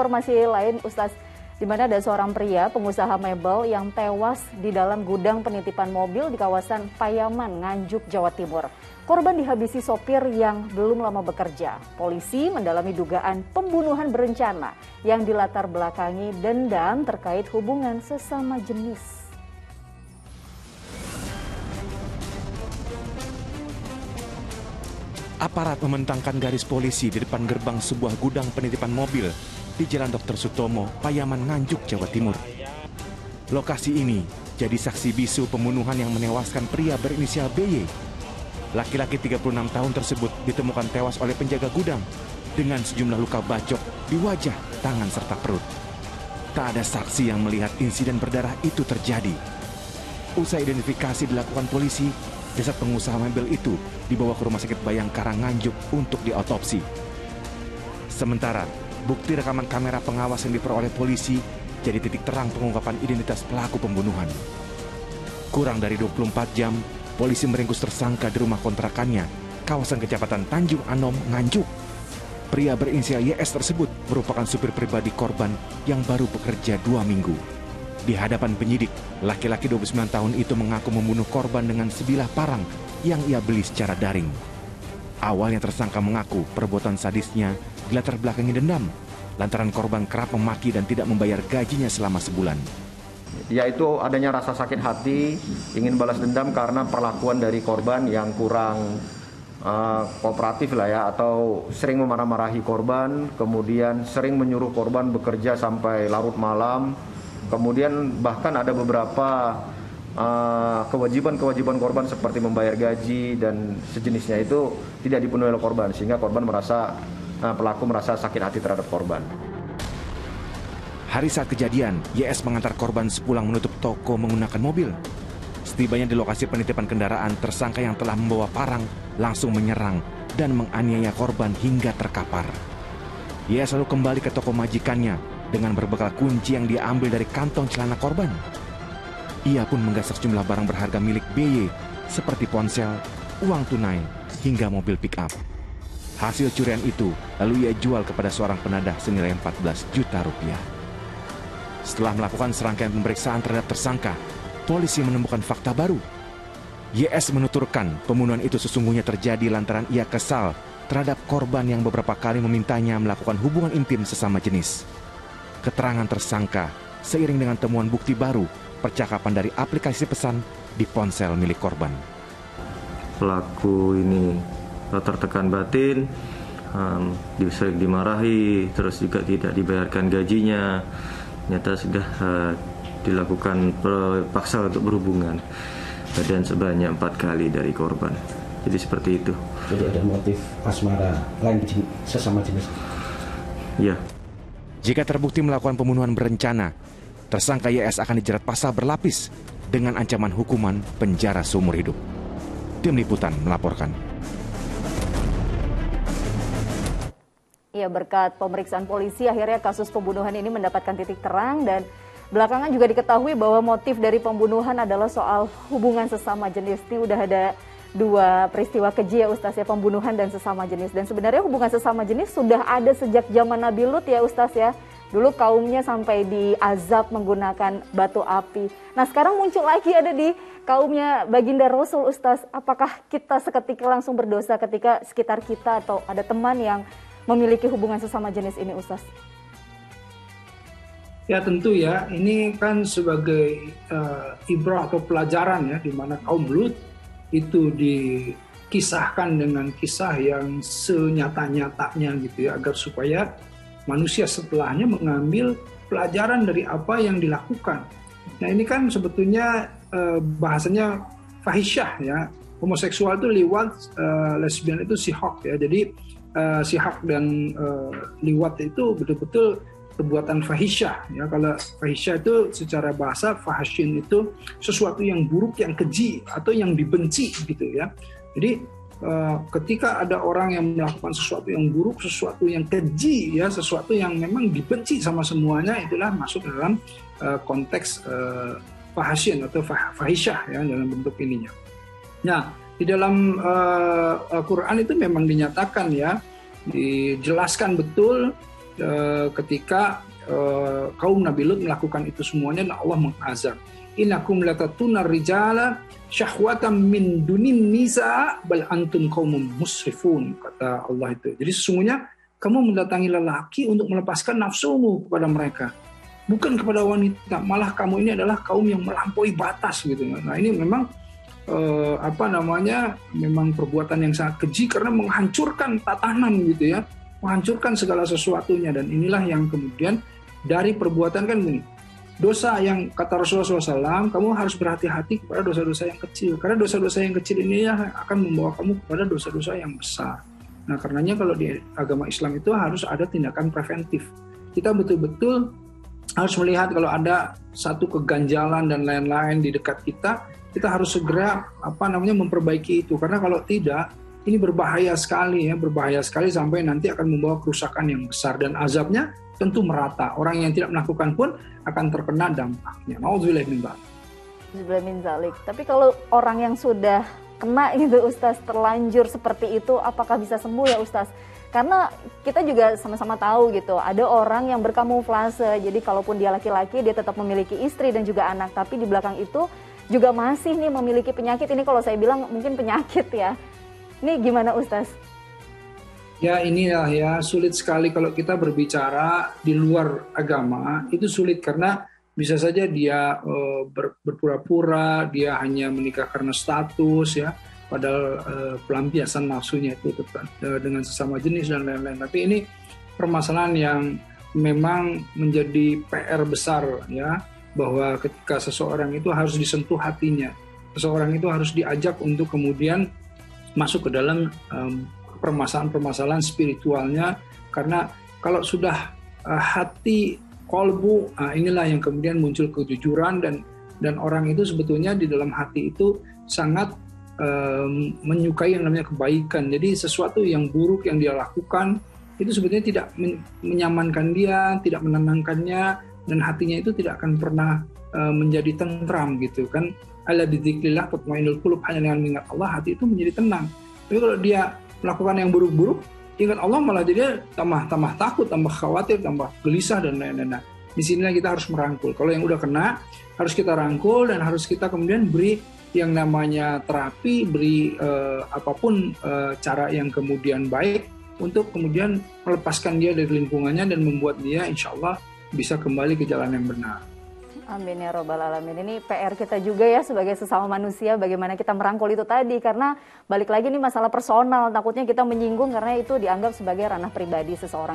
Informasi lain, Ustaz, di mana ada seorang pria pengusaha mebel yang tewas di dalam gudang penitipan mobil di kawasan Payaman, Nganjuk, Jawa Timur. Korban dihabisi sopir yang belum lama bekerja. Polisi mendalami dugaan pembunuhan berencana yang dilatar belakangi dendam terkait hubungan sesama jenis. Aparat membentangkan garis polisi di depan gerbang sebuah gudang penitipan mobil di Jalan Dr. Sutomo, Payaman, Nganjuk, Jawa Timur. Lokasi ini jadi saksi bisu pembunuhan yang menewaskan pria berinisial BY. Laki-laki 36 tahun tersebut ditemukan tewas oleh penjaga gudang dengan sejumlah luka bacok di wajah, tangan, serta perut. Tak ada saksi yang melihat insiden berdarah itu terjadi. Usai identifikasi dilakukan polisi, jasad pengusaha mebel itu dibawa ke Rumah Sakit Bayangkara Nganjuk untuk diotopsi. Sementara Bukti rekaman kamera pengawas yang diperoleh polisi jadi titik terang pengungkapan identitas pelaku pembunuhan. Kurang dari 24 jam, polisi meringkus tersangka di rumah kontrakannya, kawasan kecamatan Tanjung Anom, Nganjuk. Pria berinisial YS tersebut merupakan supir pribadi korban yang baru bekerja dua minggu. Di hadapan penyidik, laki-laki 29 tahun itu mengaku membunuh korban dengan sebilah parang yang ia beli secara daring. Awalnya tersangka mengaku perbuatan sadisnya dilatar belakangi dendam lantaran korban kerap memaki dan tidak membayar gajinya selama sebulan. Yaitu adanya rasa sakit hati, ingin balas dendam karena perlakuan dari korban yang kurang uh, kooperatif lah ya, atau sering memarah-marahi korban, kemudian sering menyuruh korban bekerja sampai larut malam, kemudian bahkan ada beberapa kewajiban-kewajiban uh, korban seperti membayar gaji dan sejenisnya itu tidak dipenuhi oleh korban sehingga korban merasa uh, pelaku merasa sakit hati terhadap korban. Hari saat kejadian, YS mengantar korban sepulang menutup toko menggunakan mobil. Setibanya di lokasi penitipan kendaraan, tersangka yang telah membawa parang langsung menyerang dan menganiaya korban hingga terkapar. YS lalu kembali ke toko majikannya dengan berbekal kunci yang diambil dari kantong celana korban. Ia pun menggasak sejumlah barang berharga milik BY seperti ponsel, uang tunai, hingga mobil pick-up. Hasil curian itu lalu ia jual kepada seorang penadah senilai 14 juta rupiah. Setelah melakukan serangkaian pemeriksaan terhadap tersangka, polisi menemukan fakta baru. YS menuturkan pembunuhan itu sesungguhnya terjadi lantaran ia kesal terhadap korban yang beberapa kali memintanya melakukan hubungan intim sesama jenis. Keterangan tersangka seiring dengan temuan bukti baru percakapan dari aplikasi pesan di ponsel milik korban. Pelaku ini tertekan batin, um, sering dimarahi, terus juga tidak dibayarkan gajinya. Nyata sudah uh, dilakukan paksa untuk berhubungan dan sebanyak empat kali dari korban. Jadi seperti itu. Jadi ada motif asmara lain sesama jenis. Ya. Jika terbukti melakukan pembunuhan berencana, tersangka YS akan dijerat pasal berlapis dengan ancaman hukuman penjara seumur hidup. Tim Liputan melaporkan. Ya, berkat pemeriksaan polisi akhirnya kasus pembunuhan ini mendapatkan titik terang dan belakangan juga diketahui bahwa motif dari pembunuhan adalah soal hubungan sesama jenis. Ini udah ada dua peristiwa keji ya Ustaz ya, pembunuhan dan sesama jenis. Dan sebenarnya hubungan sesama jenis sudah ada sejak zaman Nabi Lut ya Ustaz ya. Dulu kaumnya sampai diazab menggunakan batu api. Nah sekarang muncul lagi ada di kaumnya Baginda Rasul Ustaz. Apakah kita seketika langsung berdosa ketika sekitar kita atau ada teman yang memiliki hubungan sesama jenis ini Ustaz? Ya tentu ya, ini kan sebagai uh, ibrah atau pelajaran ya, di mana kaum Lut itu dikisahkan dengan kisah yang senyata-nyatanya gitu ya, agar supaya manusia setelahnya mengambil pelajaran dari apa yang dilakukan. Nah ini kan sebetulnya eh, bahasanya fahisyah ya. Homoseksual itu liwat, eh, lesbian itu sihok ya. Jadi eh, sihak dan eh, liwat itu betul-betul perbuatan fahisyah ya. Kalau fahisyah itu secara bahasa fahasyin itu sesuatu yang buruk, yang keji atau yang dibenci gitu ya. Jadi ketika ada orang yang melakukan sesuatu yang buruk, sesuatu yang keji, ya, sesuatu yang memang dibenci sama semuanya, itulah masuk dalam uh, konteks uh, fahasyin atau fah fahisyah ya dalam bentuk ininya. Nah, di dalam uh, Al-Quran itu memang dinyatakan ya, dijelaskan betul uh, ketika uh, kaum Nabi Lut melakukan itu semuanya Allah mengazab. Innakum latatuna rijala syahwatan min dunin nisa bal antum qaumun musrifun kata Allah itu. Jadi sesungguhnya kamu mendatangi lelaki untuk melepaskan nafsumu kepada mereka. Bukan kepada wanita malah kamu ini adalah kaum yang melampaui batas gitu. Nah ini memang eh, apa namanya memang perbuatan yang sangat keji karena menghancurkan tatanan gitu ya. Menghancurkan segala sesuatunya. Dan inilah yang kemudian dari perbuatan kan dosa yang kata Rasulullah SAW kamu harus berhati-hati kepada dosa-dosa yang kecil. Karena dosa-dosa yang kecil ini akan membawa kamu kepada dosa-dosa yang besar. Nah karenanya kalau di agama Islam itu harus ada tindakan preventif. Kita betul-betul harus melihat kalau ada satu keganjalan dan lain-lain di dekat kita, kita harus segera apa namanya memperbaiki itu. Karena kalau tidak ini berbahaya sekali ya, berbahaya sekali sampai nanti akan membawa kerusakan yang besar dan azabnya tentu merata. Orang yang tidak melakukan pun akan terkena dampaknya. Nauzubillah min zalik. Tapi kalau orang yang sudah kena itu Ustaz terlanjur seperti itu apakah bisa sembuh ya Ustaz? Karena kita juga sama-sama tahu gitu, ada orang yang berkamuflase. Jadi kalaupun dia laki-laki, dia tetap memiliki istri dan juga anak. Tapi di belakang itu juga masih nih memiliki penyakit. Ini kalau saya bilang mungkin penyakit ya. Ini gimana Ustaz? Ya inilah ya sulit sekali kalau kita berbicara di luar agama itu sulit karena bisa saja dia uh, berpura-pura dia hanya menikah karena status ya padahal uh, pelampiasan nafsunya itu uh, dengan sesama jenis dan lain-lain. Tapi ini permasalahan yang memang menjadi PR besar ya bahwa ketika seseorang itu harus disentuh hatinya, seseorang itu harus diajak untuk kemudian masuk ke dalam um, permasalahan-permasalahan spiritualnya karena kalau sudah uh, hati kolbu uh, inilah yang kemudian muncul kejujuran dan dan orang itu sebetulnya di dalam hati itu sangat menyukai yang namanya kebaikan. Jadi sesuatu yang buruk yang dia lakukan itu sebetulnya tidak menyamankan dia, tidak menenangkannya dan hatinya itu tidak akan pernah uh, menjadi tentram gitu kan. Ala bidzikrillah tatmainul qulub hanya dengan mengingat Allah hati itu menjadi tenang. Tapi kalau dia melakukan yang buruk-buruk, ingat Allah malah jadi tambah tambah takut, tambah khawatir, tambah gelisah dan lain-lain. Di sinilah kita harus merangkul. Kalau yang udah kena harus kita rangkul dan harus kita kemudian beri yang namanya terapi, beri uh, apa pun uh, cara yang kemudian baik untuk kemudian melepaskan dia dari lingkungannya dan membuat dia insya Allah bisa kembali ke jalan yang benar. Amin ya robbal alamin. Ini PR kita juga ya sebagai sesama manusia bagaimana kita merangkul itu tadi karena balik lagi ini masalah personal takutnya kita menyinggung karena itu dianggap sebagai ranah pribadi seseorang.